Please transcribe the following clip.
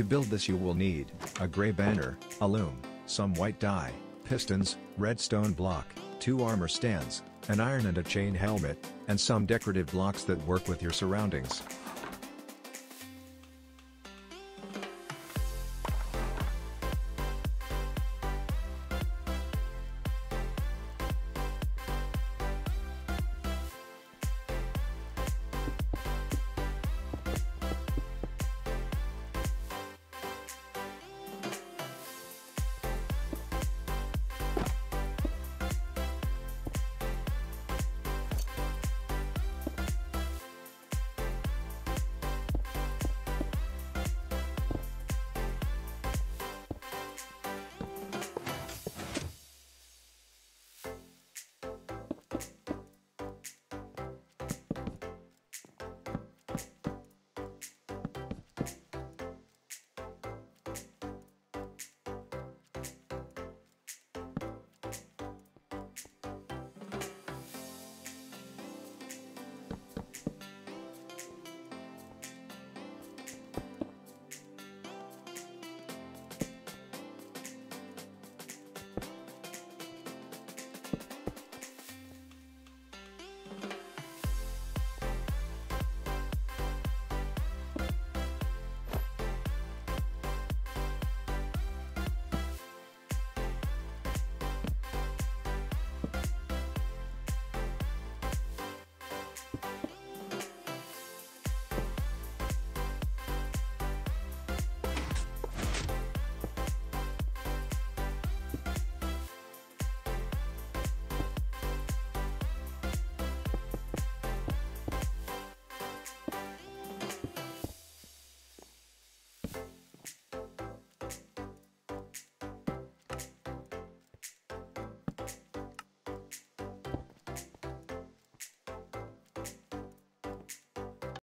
To build this you will need, a gray banner, a loom, some white dye, pistons, redstone block, two armor stands, an iron and a chain helmet, and some decorative blocks that work with your surroundings.